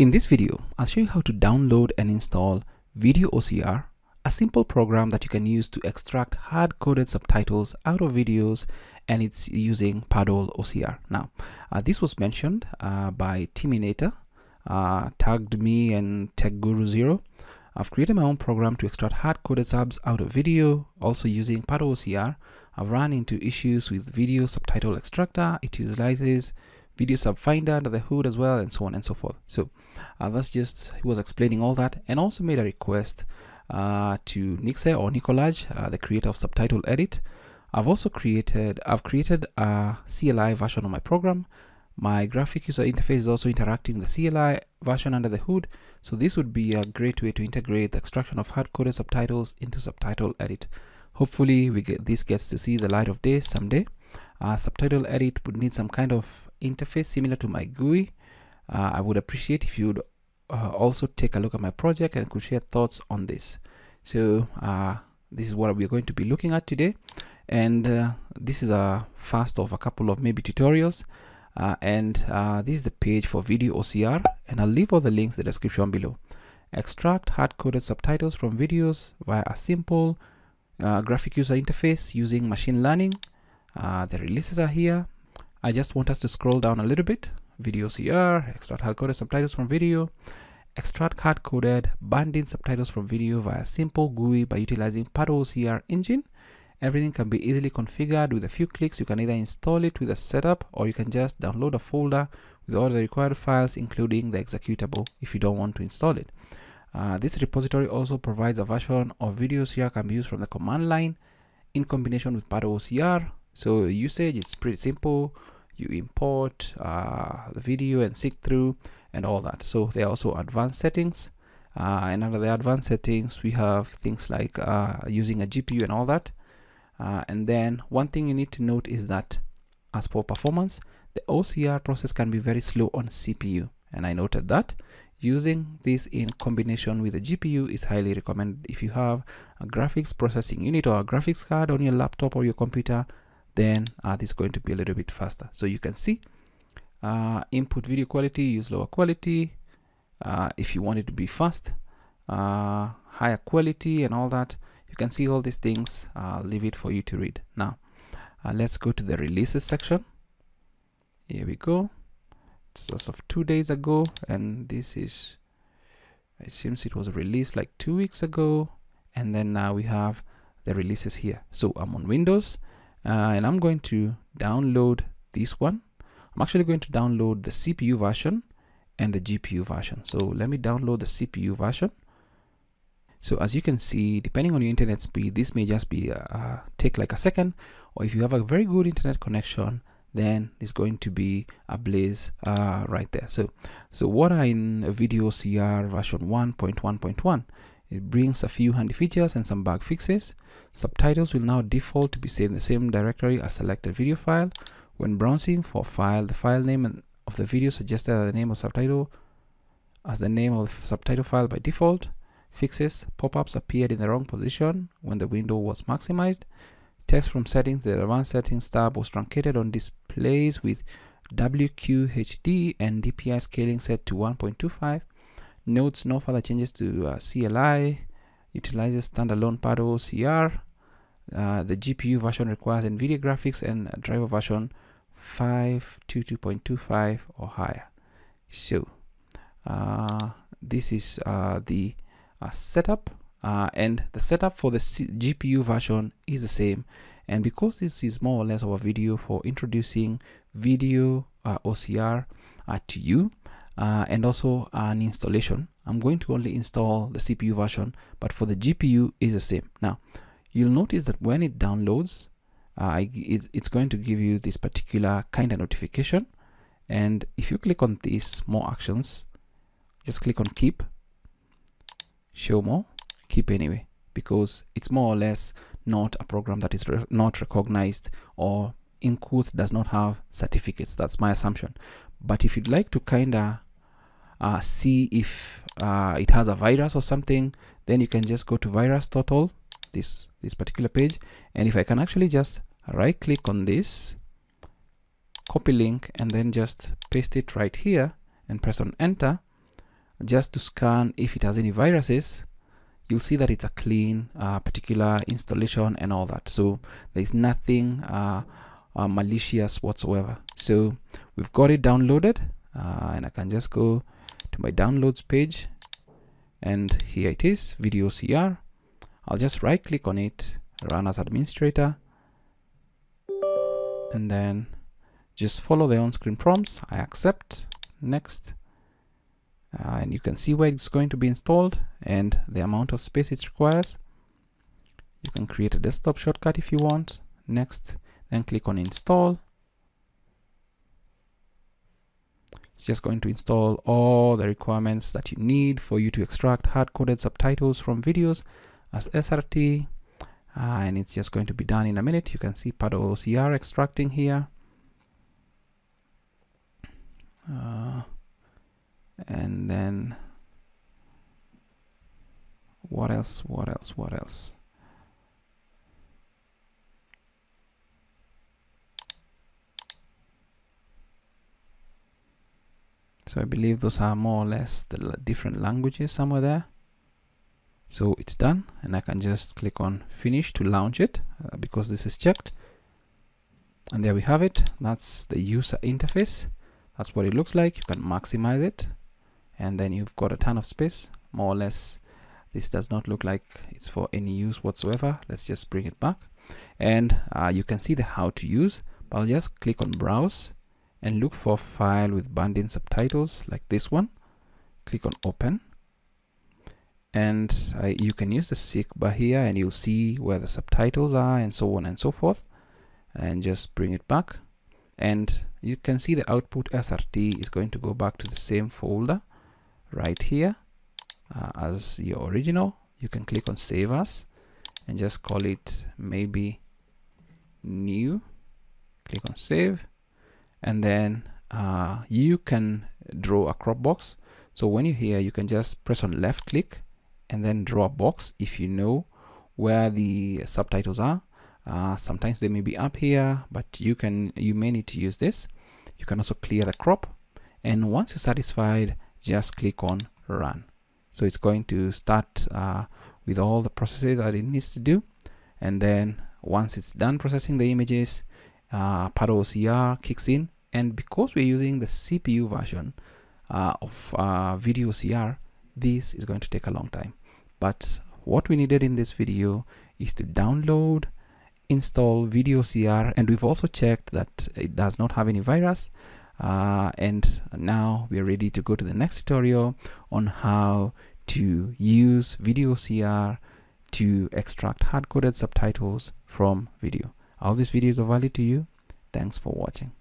In this video, I'll show you how to download and install Video OCR, a simple program that you can use to extract hard-coded subtitles out of videos and it's using Paddle OCR. Now, uh, this was mentioned uh, by timminator, uh, tagged me and Tech Guru Zero. I've created my own program to extract hard-coded subs out of video, also using Paddle OCR. I've run into issues with video subtitle extractor. It utilizes video sub finder under the hood as well and so on and so forth. So uh, that's just he was explaining all that and also made a request uh, to Nixe or Nikolaj uh, the creator of subtitle edit. I've also created I've created a CLI version of my program. My graphic user interface is also interacting with the CLI version under the hood. So this would be a great way to integrate the extraction of hard-coded subtitles into subtitle edit. Hopefully we get this gets to see the light of day someday. Uh, subtitle edit would need some kind of interface similar to my GUI. Uh, I would appreciate if you'd uh, also take a look at my project and could share thoughts on this. So uh, this is what we're going to be looking at today. And uh, this is a first of a couple of maybe tutorials. Uh, and uh, this is the page for video OCR and I'll leave all the links in the description below. Extract hard-coded subtitles from videos via a simple graphic user interface using machine learning. the releases are here I just want us to scroll down a little bit. VideOCR, extract hard-coded subtitles from video, extract hard-coded burned-in subtitles from video via simple GUI by utilizing Paddle OCR engine. Everything can be easily configured with a few clicks. You can either install it with a setup or you can just download a folder with all the required files, including the executable if you don't want to install it. Uh, this repository also provides a version of Video OCR can be used from the command line in combination with Paddle OCR so usage is pretty simple. You import uh, the video and seek through and all that. So there are also advanced settings. Uh, and under the advanced settings we have things like uh, using a GPU and all that. Uh, and then one thing you need to note is that as for performance the OCR process can be very slow on CPU and I noted that. Using this in combination with a GPU is highly recommended. If you have a graphics processing unit or a graphics card on your laptop or your computer then uh, this is going to be a little bit faster. So you can see uh, input video quality use lower quality. Uh, if you want it to be fast uh, higher quality and all that you can see all these things. I'll leave it for you to read. Now uh, let's go to the releases section. Here we go. It's as of two days ago and this is it seems it was released like two weeks ago. And then now we have the releases here. So I'm on Windows uh, and I'm going to download this one. I'm actually going to download the CPU version and the GPU version. So let me download the CPU version. So as you can see, depending on your internet speed, this may just be uh, uh, take like a second, or if you have a very good internet connection, then it's going to be a blaze uh, right there. So, so what are in VideOCR version 1.1.1? It brings a few handy features and some bug fixes. Subtitles will now default to be saved in the same directory as selected video file. When browsing for file, the file name of the video suggested as the name of subtitle as the name of the subtitle file by default. Fixes pop-ups appeared in the wrong position when the window was maximized. Text from settings, the advanced settings tab was truncated on displays with WQHD and DPI scaling set to 1.25 notes no further changes to uh, CLI, utilizes standalone Paddle OCR. Uh, the GPU version requires NVIDIA graphics and driver version 522.25 or higher. So uh, this is uh, the uh, setup uh, and the setup for the C GPU version is the same and because this is more or less of a video for introducing video OCR to you uh, and also an installation. I'm going to only install the CPU version but for the GPU is the same. Now you'll notice that when it downloads uh, it's going to give you this particular kind of notification. And if you click on these more actions just click on keep. Show more keep anyway because it's more or less not a program that is re not recognized or in quotes does not have certificates. That's my assumption. But if you'd like to kind of uh, see if uh, it has a virus or something then you can just go to VirusTotal this this particular page. And if I can actually just right click on this copy link and then just paste it right here and press on enter just to scan if it has any viruses you'll see that it's a clean uh, particular installation and all that. So there's nothing uh, uh, malicious whatsoever. So we've got it downloaded uh, and I can just go my downloads page and here it is VideOCR I'll just right click on it run as administrator and then just follow the on-screen prompts. I accept. Next. Uh, and you can see where it's going to be installed and the amount of space it requires. You can create a desktop shortcut if you want. Next. Then click on install it's just going to install all the requirements that you need for you to extract hard-coded subtitles from videos as SRT uh, and it's just going to be done in a minute. You can see Paddle OCR extracting here. Uh, and then what else what else what else so I believe those are more or less the different languages somewhere there. So it's done and I can just click on finish to launch it uh, because this is checked. And there we have it. That's the user interface. That's what it looks like. You can maximize it. And then you've got a ton of space. More or less this does not look like it's for any use whatsoever. Let's just bring it back. And uh, you can see the how to use but I'll just click on browse and look for a file with burned-in subtitles like this one. Click on open. And uh, you can use the seek bar here and you'll see where the subtitles are and so on and so forth. And just bring it back. And you can see the output SRT is going to go back to the same folder right here uh, as your original. You can click on save as and just call it maybe new. Click on save and then uh, you can draw a crop box. So when you're here you can just press on left click and then draw a box if you know where the subtitles are. Uh, sometimes they may be up here but you can you may need to use this. You can also clear the crop. And once you're satisfied just click on run. So it's going to start uh, with all the processes that it needs to do. And then once it's done processing the images uh, Paddle OCR kicks in. And because we're using the CPU version uh, of uh, video OCR this is going to take a long time. But what we needed in this video is to download install video OCR and we've also checked that it does not have any virus. Uh, and now we're ready to go to the next tutorial on how to use video OCR to extract hard-coded subtitles from video. I these videos are value to you. Thanks for watching.